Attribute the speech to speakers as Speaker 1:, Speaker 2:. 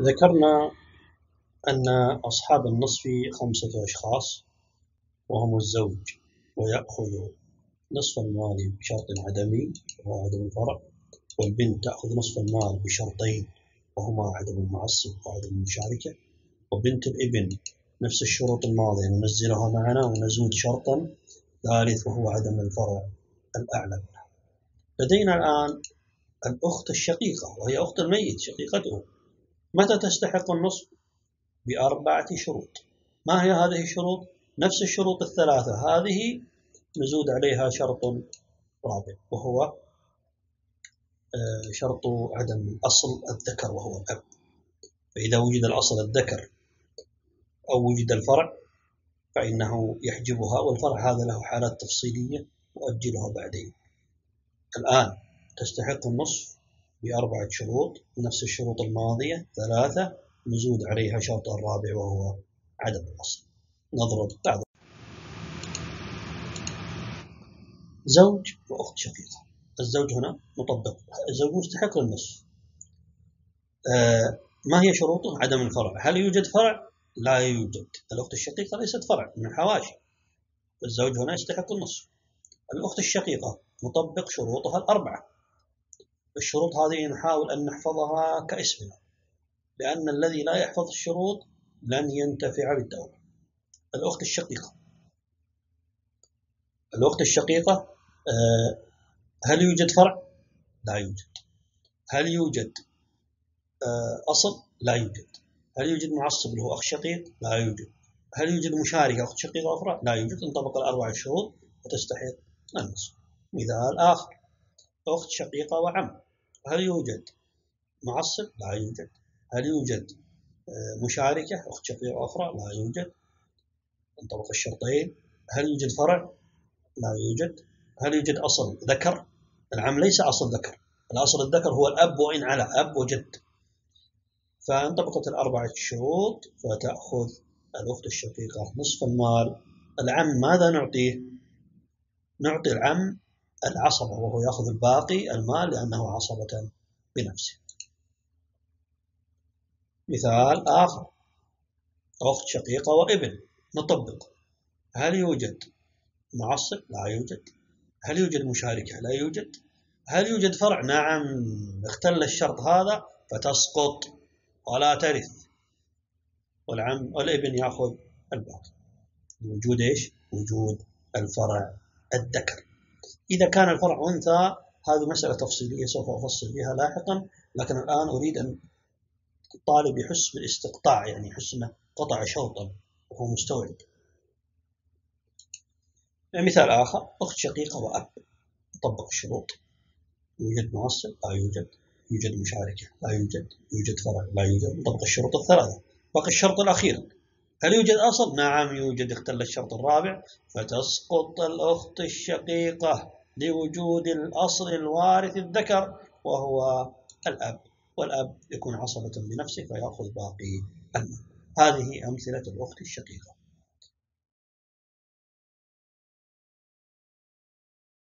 Speaker 1: ذكرنا أن أصحاب النصف خمسة أشخاص وهم الزوج ويأخذ نصف المال بشرط عدمي وهو عدم الفرع والبنت تأخذ نصف المال بشرطين وهما عدم المعصب وعدم المشاركة وبنت الإبن نفس الشروط الماضية ننزلها معنا ونزود شرطا ثالث وهو عدم الفرع الأعلى لدينا الآن الأخت الشقيقة وهي أخت الميت شقيقته. متى تستحق النصف؟ بأربعة شروط ما هي هذه الشروط؟ نفس الشروط الثلاثة هذه نزود عليها شرط رابع وهو آه، شرط عدم أصل الذكر وهو الأب فإذا وجد الأصل الذكر أو وجد الفرع فإنه يحجبها والفرع هذا له حالات تفصيلية وأجلها بعدين الآن تستحق النصف بأربعة شروط نفس الشروط الماضية ثلاثة نزود عليها شرط الرابع وهو عدم الأصل. نضرب بعض. زوج وأخت شقيقة. الزوج هنا مطبق. الزوج مستحق للنصف. آه ما هي شروطه؟ عدم الفرع. هل يوجد فرع؟ لا يوجد. الأخت الشقيقة ليست فرع من الحواشي. الزوج هنا يستحق النصف. الأخت الشقيقة نطبق شروطها الأربعة. الشروط هذه نحاول أن نحفظها كاسمنا لأن الذي لا يحفظ الشروط لن ينتفع بالدورة الأخت الشقيقة الأخت الشقيقة آه، هل يوجد فرع؟ لا يوجد هل يوجد آه، أصل؟ لا يوجد هل يوجد معصب له أخ شقيق؟ لا يوجد هل يوجد مشاركة أخت شقيقة أخرى؟ لا يوجد انطبق الأربع شروط وتستحق النصف مثال آخر أخت شقيقة وعم هل يوجد معصب؟ لا يوجد هل يوجد آه، مشاركة أخت شقيقة أخرى؟ لا يوجد انطبق الشرطين هل يوجد فرع؟ لا يوجد هل يوجد أصل ذكر؟ العم ليس أصل ذكر الأصل الذكر هو الأب وإن على أب وجد فانطبقت الأربعة شروط فتأخذ الأخت الشقيقة نصف المال العم ماذا نعطيه؟ نعطي العم العصبة وهو يأخذ الباقي المال لأنه عصبة بنفسه. مثال آخر. أخت شقيقة وابن نطبق هل يوجد معصب؟ لا يوجد. هل يوجد مشاركة؟ لا يوجد. هل يوجد فرع؟ نعم. اختل الشرط هذا فتسقط ولا ترث. والعم والابن يأخذ الباقي. وجود إيش؟ وجود الفرع الذكر. إذا كان الفرع أنثى هذه مسألة تفصيلية سوف أفصل فيها لاحقا لكن الآن أريد أن الطالب يحس بالاستقطاع يعني يحس أنه قطع شوطا وهو مستوعب. مثال آخر أخت شقيقة وأب طبق الشروط. يوجد معصب لا يوجد. يوجد مشاركة لا يوجد. يوجد فرع لا يوجد. طبق الشروط الثلاثة. بقي الشرط الأخير. هل يوجد أصل؟ نعم يوجد اختل الشرط الرابع. فتسقط الأخت الشقيقة. لوجود الأصل الوارث الذكر وهو الأب. والأب يكون عصبة بنفسه فيأخذ باقي المال. هذه أمثلة الأخت الشقيقة.